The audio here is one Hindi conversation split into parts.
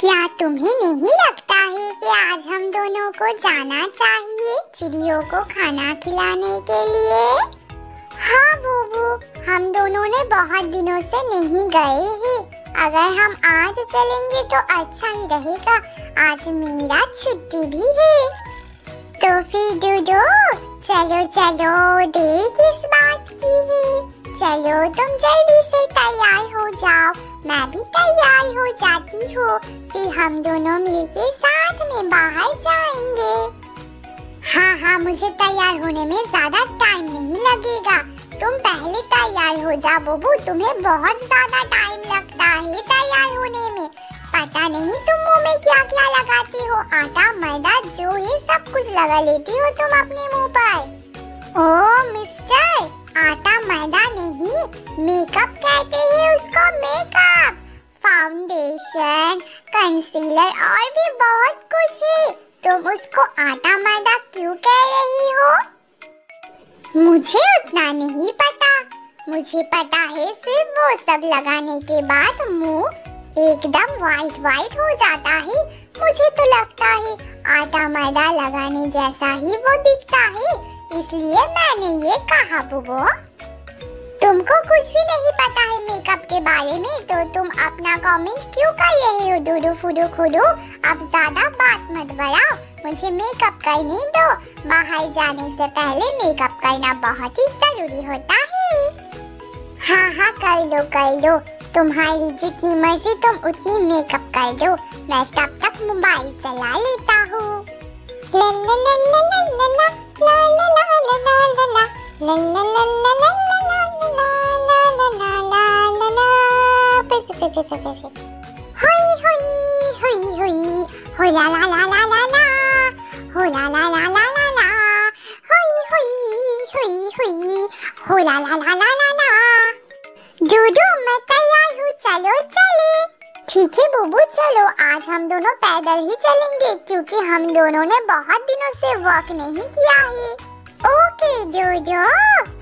क्या तुम्हें नहीं लगता है कि आज हम दोनों को जाना चाहिए चिड़ियों को खाना खिलाने के लिए? हाँ बूबू, हम दोनों ने बहुत दिनों से नहीं गए हैं। अगर हम आज चलेंगे तो अच्छा ही रहेगा। आज मेरा छुट्टी भी है। तो फिर डूडो, चलो चलो, देख इस बात की है। चलो तुम जल्दी से तैयार हो जाओ। मैं भी तैयार हो जाती हूँ फिर हम दोनों मिलके साथ में बाहर जाएँगे। हाँ हाँ मुझे तैयार होने में ज़्यादा टाइम नहीं लगेगा। तुम पहले तैयार हो जाओ, बबू। तुम्हें बहुत ज़्यादा टाइम लगता है तैयार होने में। पता नहीं तुम मुँह में क्या क्या लगाती हो। आटा, मैदा, जो है, सब कुछ लगा लेती हो तुम अपने मुँह पर। Oh, mister! आटा मैदा नहीं मेकअप कहते हैं उसको मेकअप फाउंडेशन कंसीलर और भी बहुत कुछ है। तुम उसको आटा मैदा क्यों कह रही हो? मुझे उतना नहीं पता। मुझे पता है सिर्फ़ वो सब लगाने के बाद मुँह एकदम वाइट वाइट हो जाता है। मुझे तो लगता है आटा मैदा लगाने जैसा ही वो दिखता है। इसलिए मैंने ये कहा, बुबो। तुमको कुछ भी नहीं पता है मेकअप के बारे में तो तुम अपना कमेंट क्यों कर रहे हो, डूडू फूडू खुडू? अब ज़्यादा बात मत बढ़ाओ, मुझे मेकअप करने दो। बाहर जाने से पहले मेकअप करना बहुत ही ज़रूरी होता है। हाँ हाँ कर लो कर लो। तुम्हारी जितनी मर्ज़ी, तुम उतनी मेकअप कर लो। मैं तब तक मोबाइल चला लेता हूँ। हो ला ला ला ला ला ला हो हो डूडू मैं तैयार हूँ चलो चले ठीक है, बुबू, चलो, आज हम दोनों पैदल ही चलेंगे, क्योंकि हम दोनों ने बहुत दिनों से वॉक नहीं किया है। ओके डूडू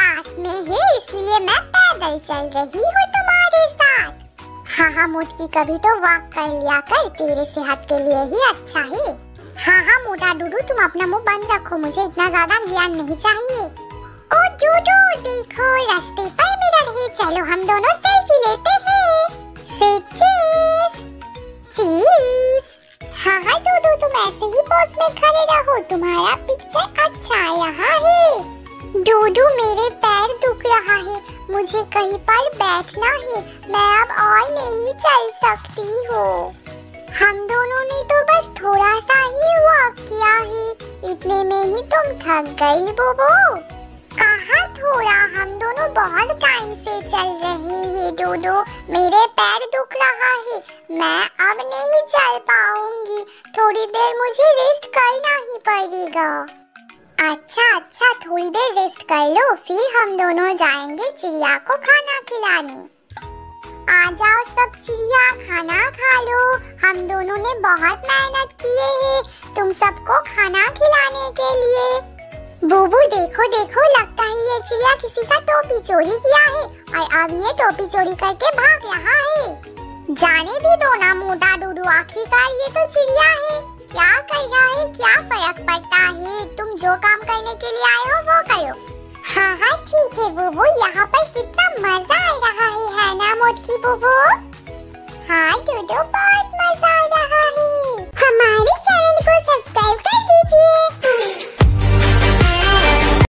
पास में है, इसलिए मैं पैदल चल रही हूँ तुम्हारे साथ। हाँ हाँ मोटकी कभी तो वॉक कर लिया कर, तेरे सेहत के लिए ही अच्छा है। हाँ हाँ मोटा डूडू, तुम अपना मुँह बंद रखो, मुझे इतना ज़्यादा ज्ञान नहीं चाहिए। ओ डूडू देखो, रास्ते पर मिरर है में खड़े रहो तुम्हारा पिक्चर अच्छा आया है। डोडू मेरे पैर दुख रहा है, मुझे कहीं पर बैठना है, मैं अब और नहीं चल सकती हूँ। हम दोनों ने तो बस थोड़ा सा ही वॉक किया है, इतने में ही तुम थक गई, बोबो। कहा थोड़ा? हम दोनों बहुत टाइम से चल रहे हैं, डोडो। मेरे पैर दुख रहा है। मैं अब नहीं चल पाऊँगी। थोड़ी देर मुझे रेस्ट करना ही पड़ेगा। अच्छा अच्छा थोड़ी देर रेस्ट कर लो। फिर हम दोनों जाएँगे चिड़िया को खाना खिलाने। आ जाओ सब चिड़िया, खाना खा लो। हम दोनों ने बहुत मेहनत किए हैं। तुम सबको खाना खिलाने के लिए। बूबू देखो देखो लगता है ये चिड़िया किसी का टोपी चोरी किया है और अब ये टोपी चोरी करके भाग रहा है। जाने भी दो ना मोटा डूडू आखिरकार ये तो चिड़िया है। क्या कर रहा है? क्या फ़र्क पड़ता है? तुम जो काम करने के लिए आए हो वो करो। हाँ हाँ ठीक है बूबू यहाँ पर कितना मज़ा आ रहा है, है ना मोटकी बुबू?